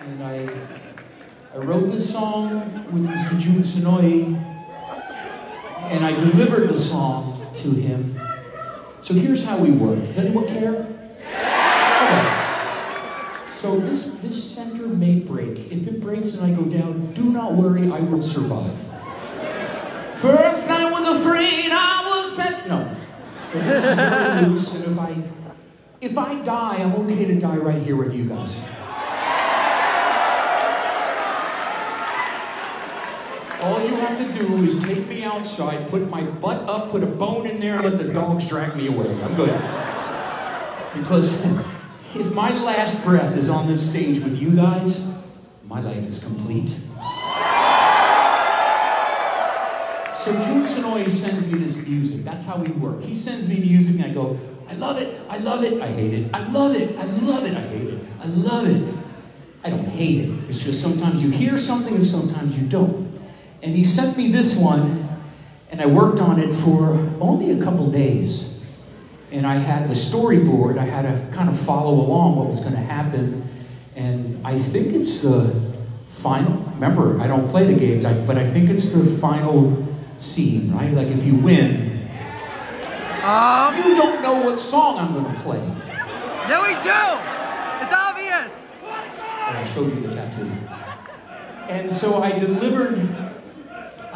And I, I wrote this song with Mr. Jun Senoue, and I delivered the song to him. So here's how we work. Does anyone care? So this, this center may break. If it breaks and I go down, do not worry, I will survive. First I was afraid I was pet. No. But this is very loose, and if I if I die, I'm okay to die right here with you guys. All you have to do is take me outside, put my butt up, put a bone in there, and let the dogs drag me away. I'm good. Because if my last breath is on this stage with you guys, my life is complete. So Jun Senoue sends me this music. That's how we work. He sends me music and I go, I love it, I love it, I hate it, I love it, I love it, I hate it, I love it. I don't hate it. It's just sometimes you hear something and sometimes you don't. And he sent me this one, and I worked on it for only a couple days. And I had the storyboard, I had to kind of follow along what was going to happen. And I think it's the final, remember, I don't play the games, I, but I think it's the final scene, right? Like if you win, Um, you don't know what song I'm going to play. yeah, we do. It's obvious. And I showed you the tattoo. And so I delivered,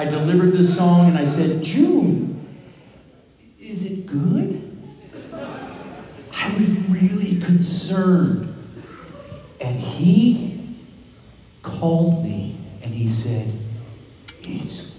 I delivered this song, and I said, June, is it good? I was really concerned. And he called me and he said, It's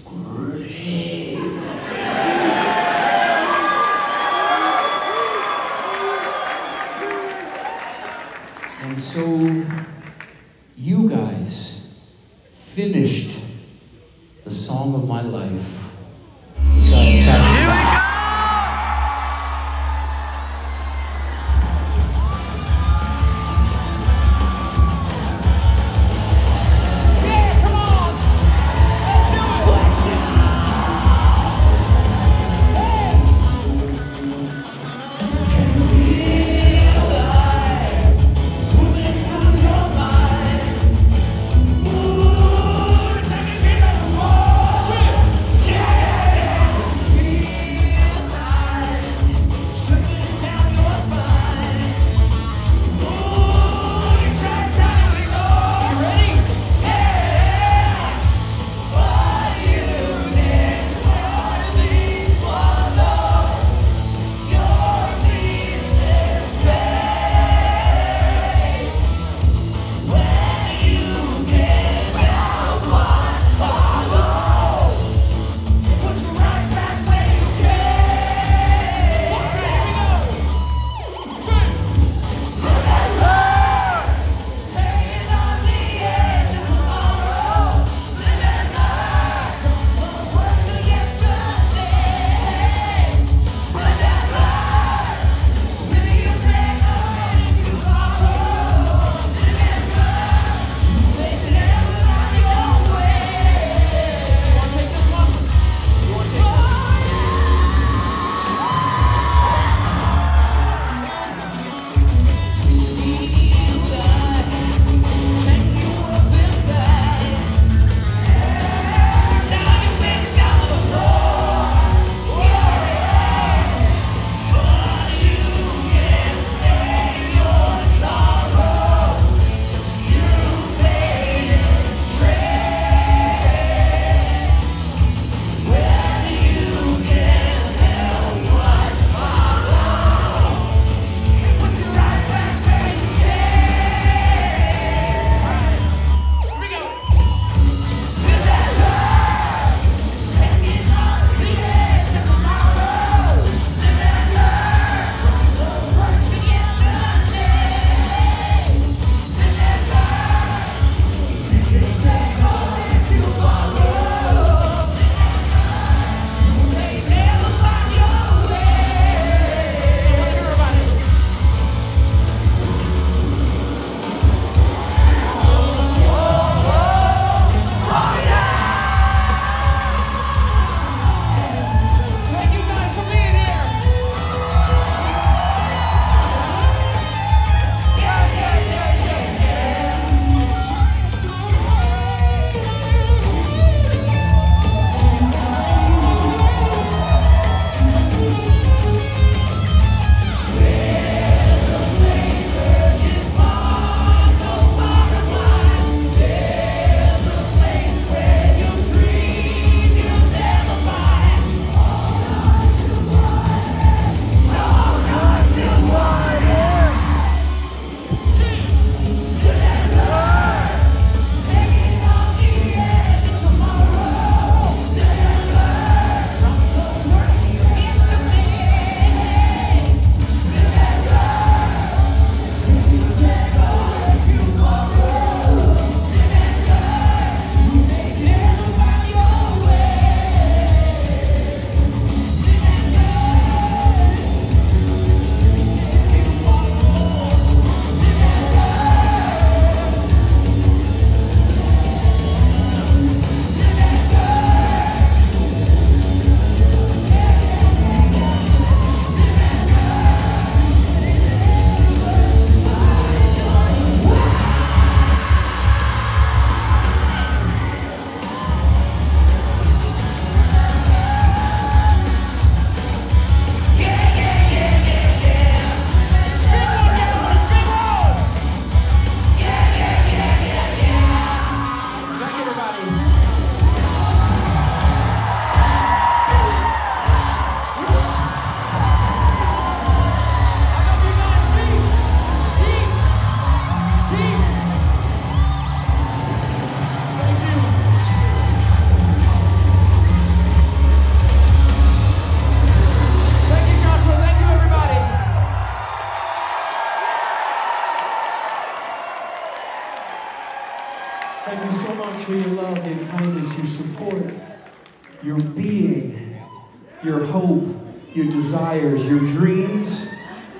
desires, your dreams,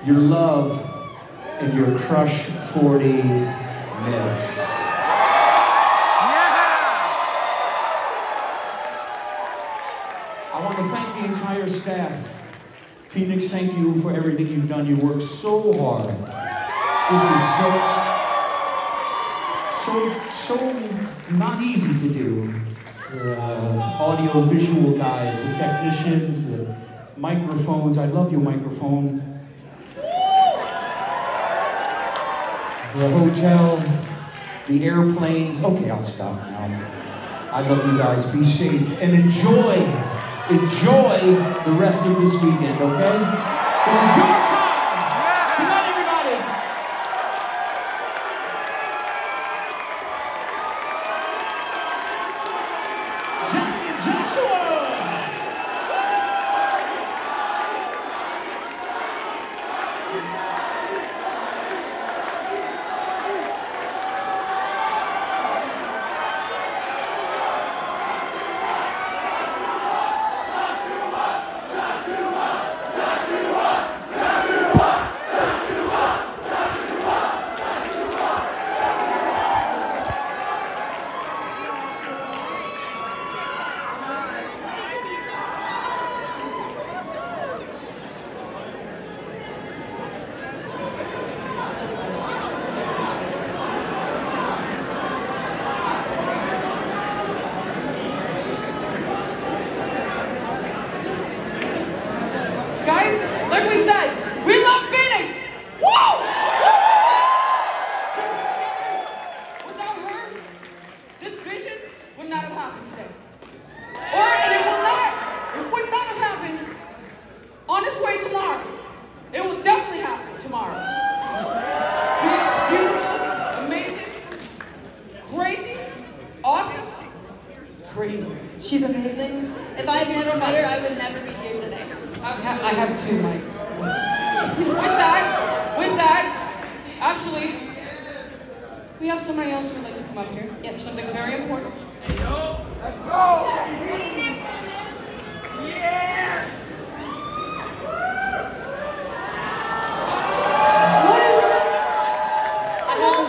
your love, and your Crush 40 ness. I want to thank the entire staff. Phoenix, thank you for everything you've done. You worked so hard. This is so, so, so not easy to do. The uh, audio visual guys, the technicians, the microphones. I love your microphone. The hotel, the airplanes. Okay, I'll stop now. I love you guys. Be safe and enjoy, enjoy the rest of this weekend, okay? This is time. Good night, everybody. Johnny Joshua. Guys, like we said, we love Phoenix! Woo! Without her, this vision happened today. Or and it will not, it would not have happened on its way tomorrow. It will definitely happen tomorrow. Phoenix is beautiful, amazing, crazy, awesome. Crazy. She's amazing. If I had never met her, I would never be here today. I have, I have two, Mike. With that, with that, actually, we have somebody else who would like to come up here. Yes, something very important. What is it? I have.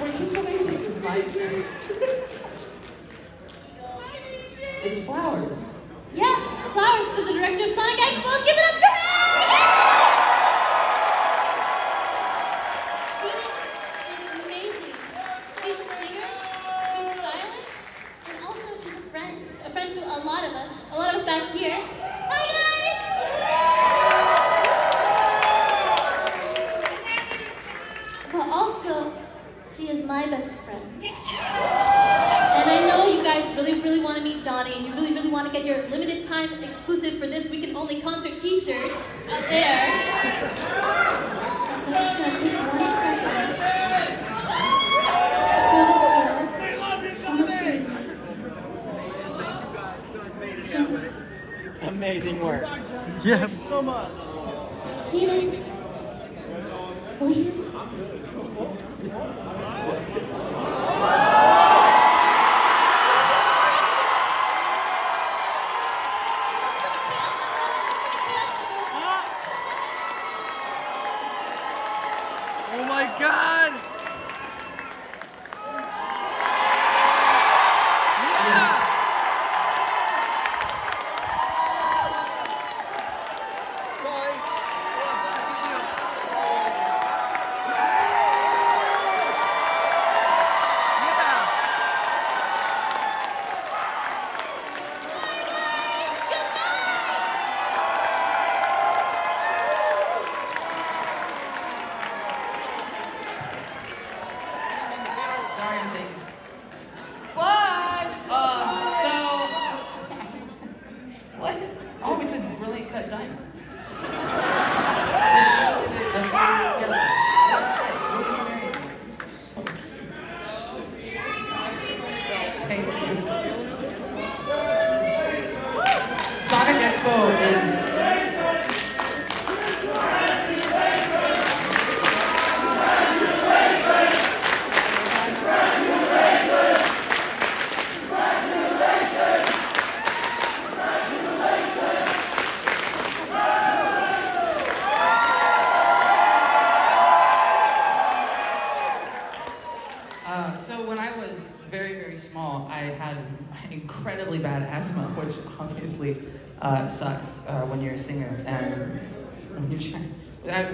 Wait, can somebody take this mic? It's flowers. Yeah, flowers for the director of Sonic X. Let's give it up for her! Phoenix is amazing. She's a singer, she's stylish, and also she's a friend. A friend to a lot of us. A lot of us back here. Hi, guys! But also, she is my best friend. And I know you guys really, really want to meet Johnny, and you really, really want to get your limited time exclusive for this weekend only concert T-shirts out there. But it's gonna take one second. So this girl, how much she. Amazing work. Phoenix, will you? Oh! Sorry. Yeah!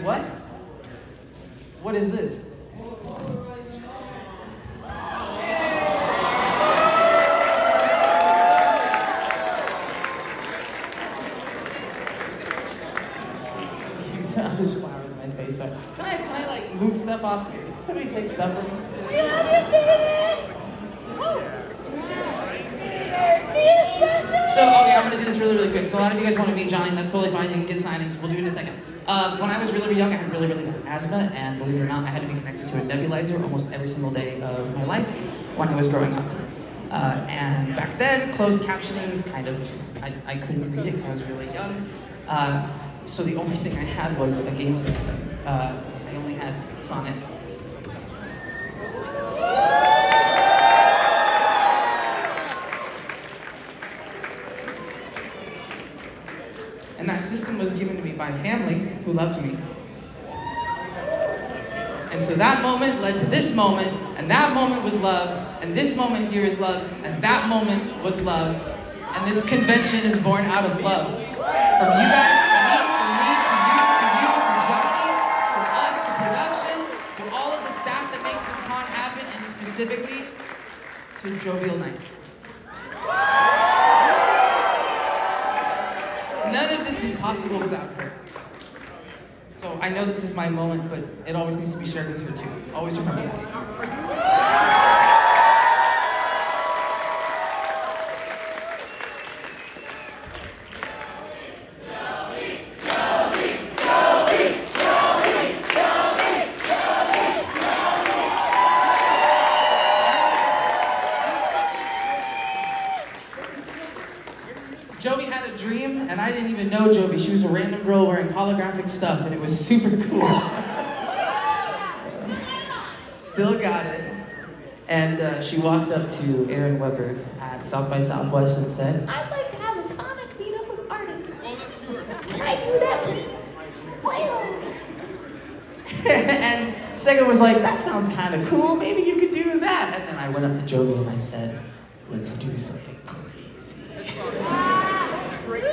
What? What is this? There's flowers in my face. So can I, can I like move stuff off? Can somebody take stuff from me? We love you, baby. So, oh, okay, I'm gonna do this really, really quick. So, a lot of you guys want to meet Johnny, that's totally fine. You can get signings. We'll do it in a second. Uh, when I was really, really young, I had really, really bad asthma, and believe it or not, I had to be connected to a nebulizer almost every single day of my life when I was growing up. Uh, and back then, closed captioning was kind of, I, I couldn't read it because I was really young. Uh, so the only thing I had was a game system. Uh, I only had Sonic. By family who loved me. And so that moment led to this moment, and that moment was love, and this moment here is love, and that moment was love. And this convention is born out of love. From you guys, from me, from me, to you, to you, to Johnny, from us, to production, to all of the staff that makes this con happen, and specifically to Jovial Nights. None of this is possible without her. So I know this is my moment, but it always needs to be shared with her too. Always remember that. A random girl wearing holographic stuff, and it was super cool. Still got it. And uh, she walked up to Aaron Webber at South by Southwest and said, I'd like to have a Sonic meetup with artists. Can I do that, please? Well. and Sega was like, that sounds kind of cool. Maybe you could do that. And then I went up to Joey and I said, let's do something crazy.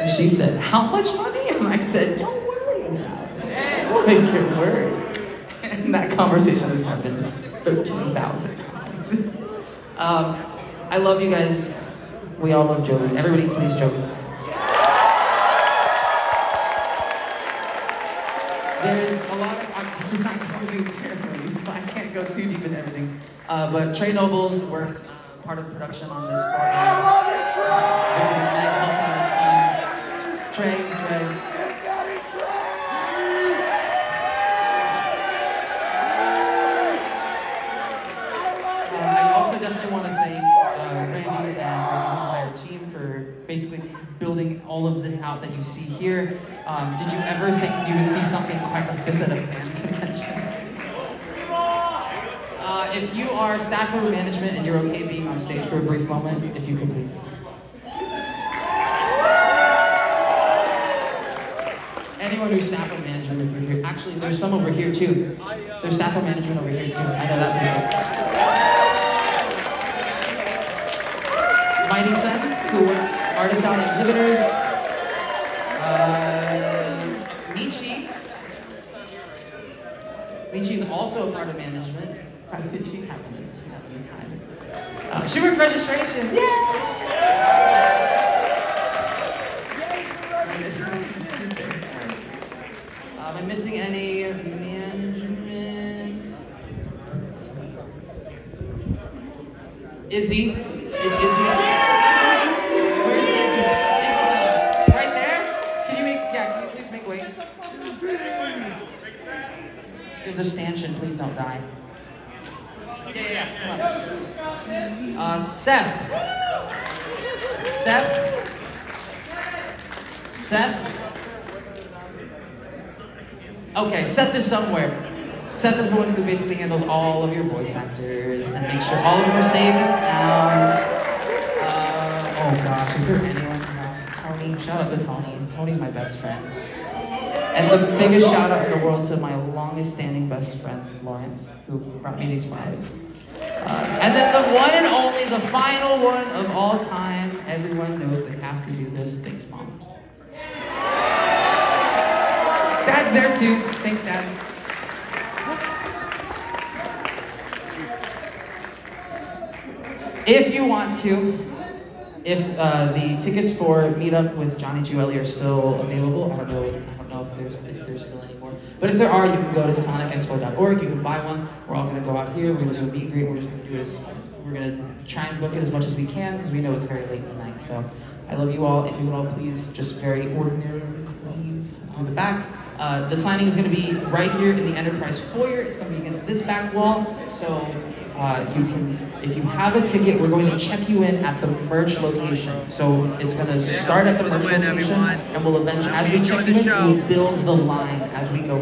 And she said, How much money? I said, Don't worry about it. We'll make it work. And that conversation has happened 13,000 times. um, I love you guys. We all love Joey. Everybody, please, Joey. There's a lot of, uh, this is not closing ceremony, so I can't go too deep into everything. Uh, but Trey Nobles worked uh, part of the production on this for us. This at a fan convention? Uh, if you are staff or management and you're okay being on stage for a brief moment, if you could please. Anyone who's staff or management, you're here. Actually, there's some over here too. There's staff or management over here too. I know that for sure. Mighty Sen, who works artist out exhibitors. Also a part of management. She's having she's having a time. Uh, she worked registration. Yay! Um, am I missing any management? Izzy? Is Izzy? Yeah. Uh, Seth. Seth? Seth? Okay, Seth is somewhere. Seth is the one who basically handles all of your voice actors and makes sure all of them are safe and sound. To Tony. Tony's my best friend. And the biggest shout out in the world to my longest standing best friend, Lawrence, who brought me these flowers. Uh, and then the one and only, the final one of all time. Everyone knows they have to do this. Thanks, Mom. Dad's there too. Thanks, Dad. If you want to, if uh, the tickets for Meetup with Johnny Gioeli are still available, I don't know. I don't know if there's if there's still any more. But if there are, you can go to sonicexpo.org. You can buy one. We're all going to go out here. We're going to do a meet and greet. We're just going to do this. We're to try and book it as much as we can because we know it's very late the night. So I love you all. If you would all please just very ordinarily leave through the back. Uh, the signing is going to be right here in the Enterprise foyer. It's going to be against this back wall. So uh, you can, if you have a ticket, we're going to check you in at the merch location. So it's going to start at the merch location, and we'll eventually, as we check you in, we'll build the line as we go